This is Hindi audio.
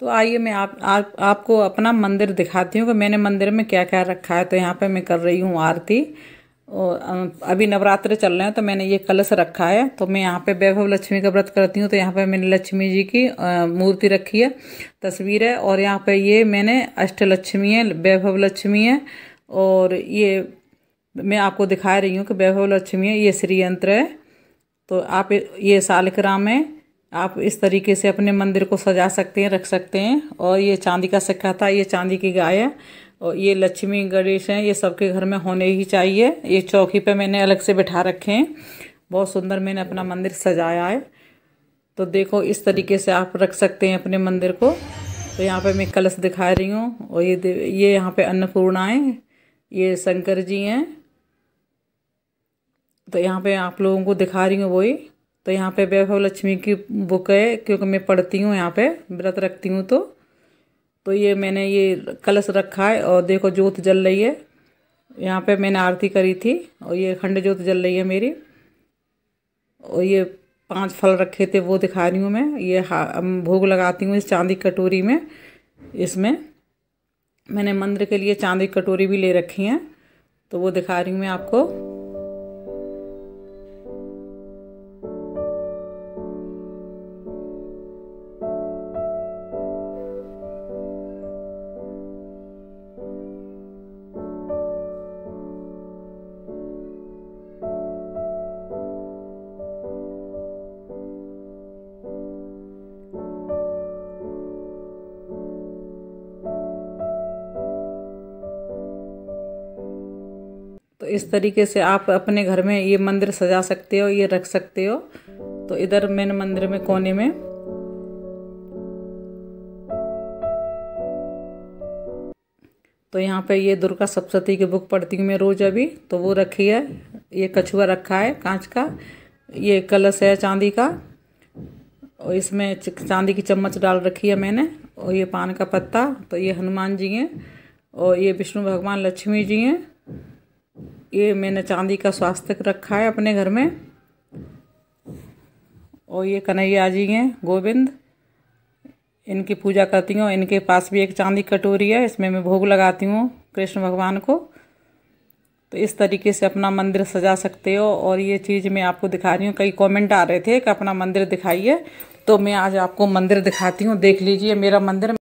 तो आइए मैं आप, आप आपको अपना मंदिर दिखाती हूँ कि मैंने मंदिर में क्या क्या रखा है। तो यहाँ पे मैं कर रही हूँ आरती। और अभी नवरात्र चल रहे हैं तो मैंने ये कलश रखा है। तो मैं यहाँ पे वैभव लक्ष्मी का व्रत करती हूँ तो यहाँ पे मैंने लक्ष्मी जी की मूर्ति रखी है तस्वीर है। और यहाँ पे ये मैंने अष्टलक्ष्मी है वैभव लक्ष्मी है। और ये मैं आपको दिखा रही हूँ कि वैभव लक्ष्मी है ये श्री यंत्र है। तो आप ये सालग्राम है आप इस तरीके से अपने मंदिर को सजा सकते हैं, रख सकते हैं। और ये चांदी का सिक्का था, ये चांदी की गाय है। और ये लक्ष्मी गणेश हैं, ये सबके घर में होने ही चाहिए। ये चौकी पे मैंने अलग से बिठा रखे हैं। बहुत सुंदर मैंने अपना मंदिर सजाया है। तो देखो, इस तरीके से आप रख सकते हैं अपने मंदिर को। तो यहाँ पे मैं कलश दिखा रही हूँ। और ये ये यहाँ पे अन्नपूर्णा है ये शंकर जी हैं। तो यहाँ पे आप लोगों को दिखा रही हूँ वही। तो यहाँ पे वैभव लक्ष्मी की बुक है, क्योंकि मैं पढ़ती हूँ यहाँ पे, व्रत रखती हूँ तो। तो ये मैंने ये कलश रखा है और देखो जोत जल रही है। यहाँ पे मैंने आरती करी थी और ये खंड जोत जल रही है मेरी। और ये पाँच फल रखे थे, वो दिखा रही हूँ मैं। ये भोग लगाती हूँ इस चांदी कटोरी में, इसमें। मैंने मंदिर के लिए चांदी कटोरी भी ले रखी हैं तो वो दिखा रही हूँ मैं आपको। इस तरीके से आप अपने घर में ये मंदिर सजा सकते हो, ये रख सकते हो। तो इधर मैंने मंदिर में कोने में। तो यहाँ पे ये दुर्गा सप्तती की बुक पढ़ती हूँ मैं रोज अभी। तो वो रखी है, ये कछुआ रखा है कांच का, ये कलश है चांदी का, और इसमें चांदी की चम्मच डाल रखी है मैंने, और ये पान का पत्ता तो ये हनुमान जी हैं, और ये विष्णु भगवान लक्ष्मी जी हैं। ये मैंने चांदी का स्वास्थ्य रखा है अपने घर में। और ये कन्हैया जी हैं, गोविंद। इनकी पूजा करती हूँ। इनके पास भी एक चांदी कटोरी है, इसमें मैं भोग लगाती हूँ कृष्ण भगवान को। तो इस तरीके से अपना मंदिर सजा सकते हो। और ये चीज़ मैं आपको दिखा रही हूँ। कई कमेंट आ रहे थे कि अपना मंदिर दिखाइए। तो मैं आज आपको मंदिर दिखाती हूँ। देख लीजिए, मेरा मंदिर